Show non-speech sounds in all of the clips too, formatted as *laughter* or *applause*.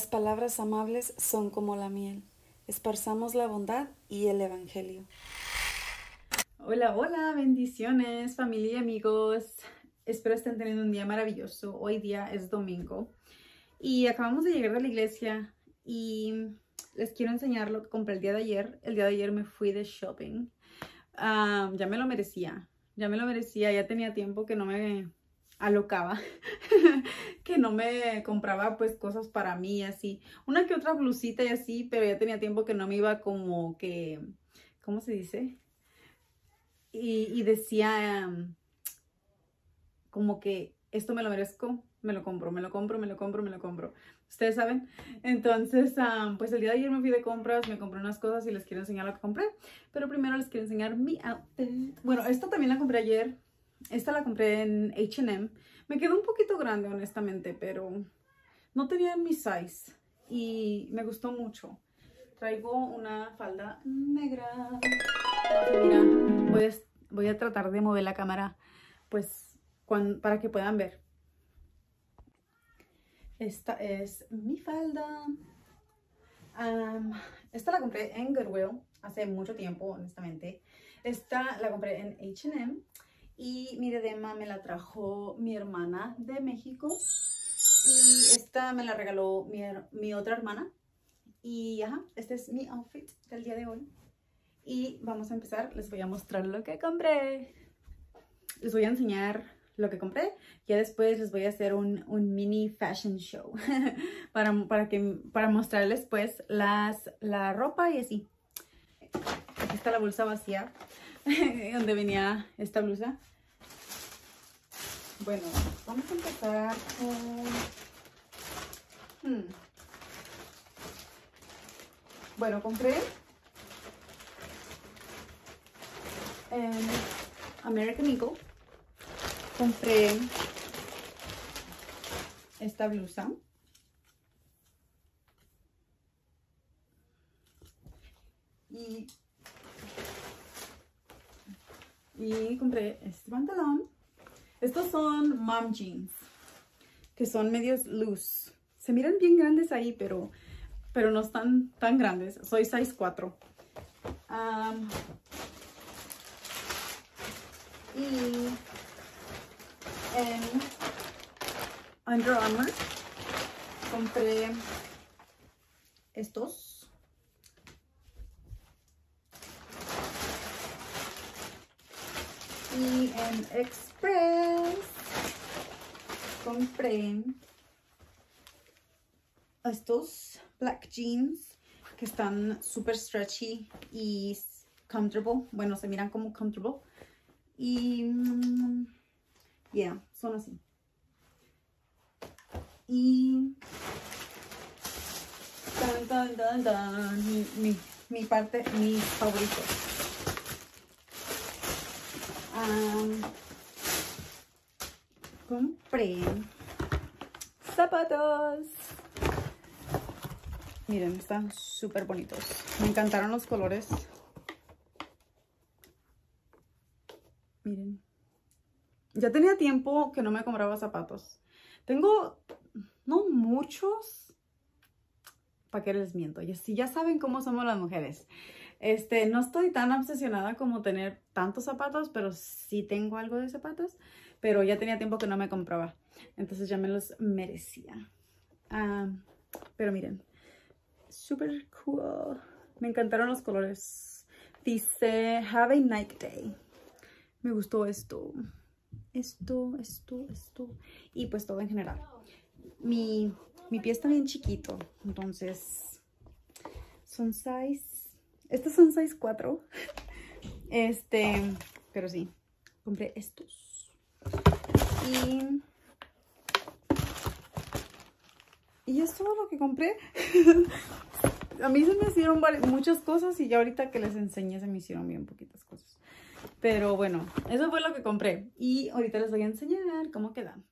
Las palabras amables son como la miel. Esparzamos la bondad y el Evangelio. Hola, hola, bendiciones, familia y amigos. Espero estén teniendo un día maravilloso. Hoy día es domingo y acabamos de llegar de la iglesia y les quiero enseñar lo que compré el día de ayer. El día de ayer me fui de shopping. Ah, ya me lo merecía, ya me lo merecía. Ya tenía tiempo que no me alocaba, *laughs* que no me compraba pues cosas para mí así. Una que otra blusita y así, pero ya tenía tiempo que no me iba como que, ¿cómo se dice? Y, decía em, como que esto me lo merezco, me lo compro, me lo compro, me lo compro, me lo compro. Ustedes saben. Entonces, pues el día de ayer me fui de compras, me compré unas cosas y les quiero enseñar lo que compré. Pero primero les quiero enseñar mi outfit. Bueno, esto también la compré ayer. Esta la compré en H&M. Me quedó un poquito grande, honestamente, pero no tenía mi size. Y me gustó mucho. Traigo una falda negra. Mira, voy a, tratar de mover la cámara, pues, para que puedan ver. Esta es mi falda. esta la compré en Goodwill hace mucho tiempo, honestamente. Esta la compré en H&M y mi diadema me la trajo mi hermana de México. Y esta me la regaló mi, otra hermana. Y ajá, este es mi outfit del día de hoy. Y vamos a empezar, les voy a mostrar lo que compré. Les voy a enseñar lo que compré. Ya después les voy a hacer un, mini fashion show *laughs* para, para, que, para mostrarles pues las, la ropa y así. Aquí está la bolsa vacía *laughs* donde venía esta blusa. Bueno, vamos a empezar con... Hmm. Bueno, compré en American Eagle. Compré esta blusa. Y, y compré este pantalón. Estos son mom jeans, que son medios loose. Se miran bien grandes ahí, pero, pero no están tan grandes. Soy size 4. y en Under Armour compré estos. Y en Express compré estos black jeans que están súper stretchy y comfortable. Bueno, se miran como comfortable. Y, mm, yeah, son así. Y, mi, mi, parte, mi favorito. Compré zapatos. Miren, están súper bonitos. Me encantaron los colores. Miren. Ya tenía tiempo que no me compraba zapatos. Tengo, no muchos, para que les miento. Y si ya saben cómo somos las mujeres. Este, no estoy tan obsesionada como tener tantos zapatos, pero sí tengo algo de zapatos. Pero ya tenía tiempo que no me compraba. Entonces ya me los merecía. Ah, pero miren, súper cool. Me encantaron los colores. Dice, have a night day. Me gustó esto. Esto, esto, esto. Y pues todo en general. Mi, mi pie está bien chiquito. Entonces, son size... Estos son size 4. *laughs* Este, pero sí. Compré estos. Y... Y es todo lo que compré. *laughs* a mí se me hicieron muchas cosas y ya ahorita que les enseñé se me hicieron bien poquitas cosas. Pero bueno, eso fue lo que compré. Y ahorita les voy a enseñar cómo quedan.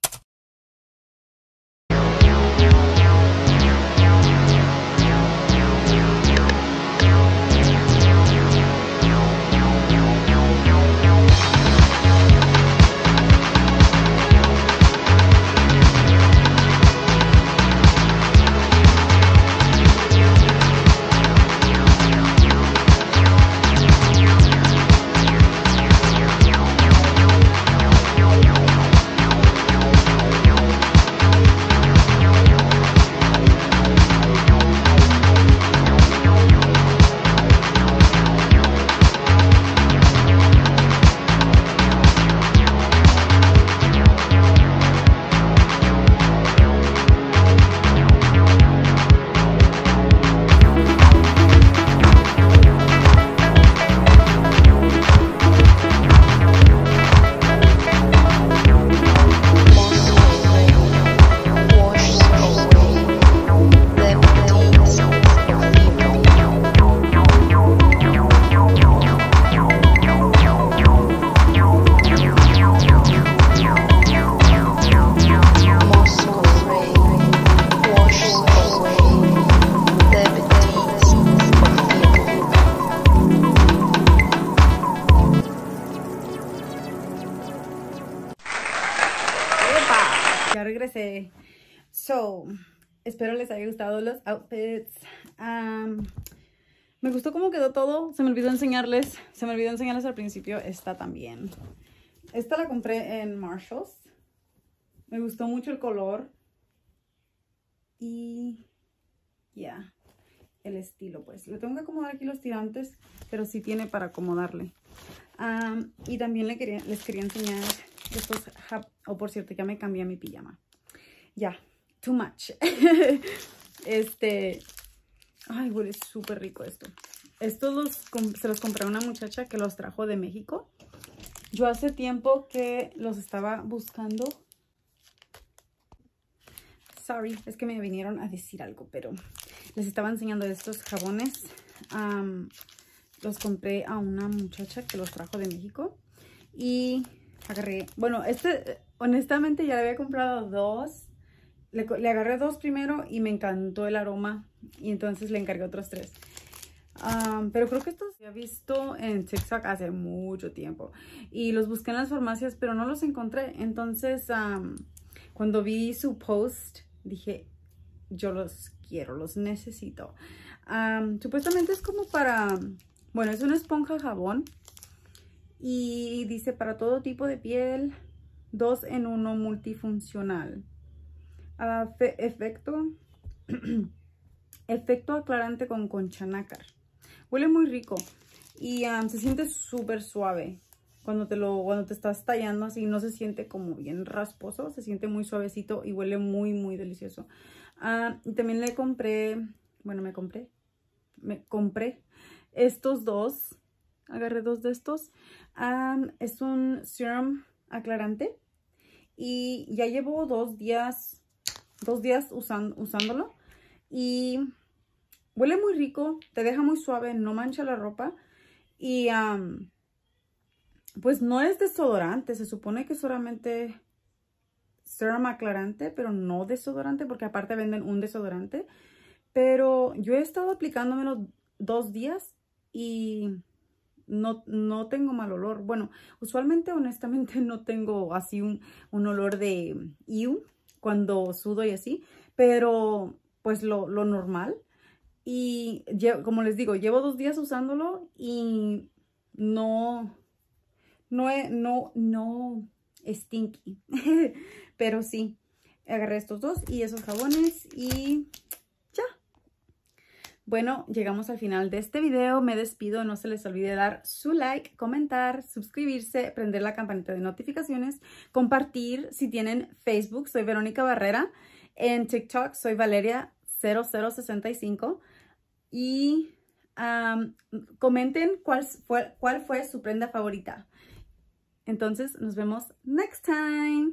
So, espero les haya gustado los outfits. me gustó cómo quedó todo. Se me olvidó enseñarles. Se me olvidó enseñarles al principio. Esta también. Esta la compré en Marshalls. Me gustó mucho el color. Y ya, el estilo pues. Le tengo que acomodar aquí los tirantes, pero sí tiene para acomodarle. y también les quería enseñar estos... Oh, por cierto, ya me cambié mi pijama. Ya, too much. *laughs* este... Ay, huele súper rico esto. Estos los, se los compré a una muchacha que los trajo de México. Yo hace tiempo que los estaba buscando sorry, es que me vinieron a decir algo, pero les estaba enseñando estos jabones. los compré a una muchacha que los trajo de México y agarré, bueno, este honestamente ya le había comprado dos. Le, agarré dos primero y me encantó el aroma y entonces le encargué otros tres. pero creo que estos he visto en TikTok hace mucho tiempo y los busqué en las farmacias pero no los encontré. Entonces cuando vi su post dije, yo los quiero, los necesito. supuestamente es como para, bueno, es una esponja jabón. Y dice para todo tipo de piel, dos en uno multifuncional. Efecto, *clears throat* efecto aclarante con concha nácar. Huele muy rico y se siente súper suave cuando te lo cuando te estás tallando así no se siente como bien rasposo, se siente muy suavecito y huele muy muy delicioso. Ah, y también le compré, bueno, me compré, me compré estos dos, agarré dos de estos. es un serum aclarante y ya llevo dos días, dos días usándolo y huele muy rico, te deja muy suave, no mancha la ropa y pues no es desodorante, se supone que solamente serum aclarante, pero no desodorante, porque aparte venden un desodorante. Pero yo he estado aplicándomelo dos días y no, no tengo mal olor. Bueno, usualmente, honestamente, *laughs* no tengo así un, olor de iu cuando sudo y así, pero pues lo, lo normal. Y como les digo, llevo dos días usándolo y no, no, no, no stinky. *laughs* Pero sí, agarré estos dos y esos jabones y. Bueno, llegamos al final de este video. Me despido. No se les olvide dar su like, comentar, suscribirse, prender la campanita de notificaciones, compartir si tienen Facebook. Soy Verónica Barrera. En TikTok soy Valeria0065. Y comenten cuál fue, cuál fue su prenda favorita. Entonces, nos vemos next time.